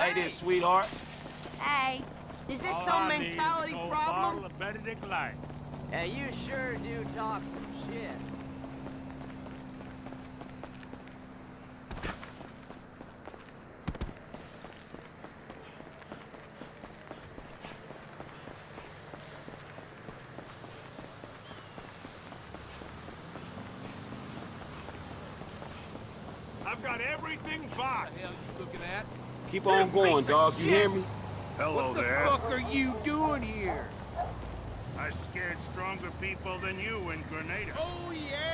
Hey there, sweetheart. Hey, is this All some I need is mentality a cold problem? bottle of Benedict Light. Yeah, you sure do talk some shit. I've got everything boxed. Keep on going, dog. You hear me? Hello there. what the there. fuck are you doing here? I scared stronger people than you in Grenada. Oh yeah, I'm awesome.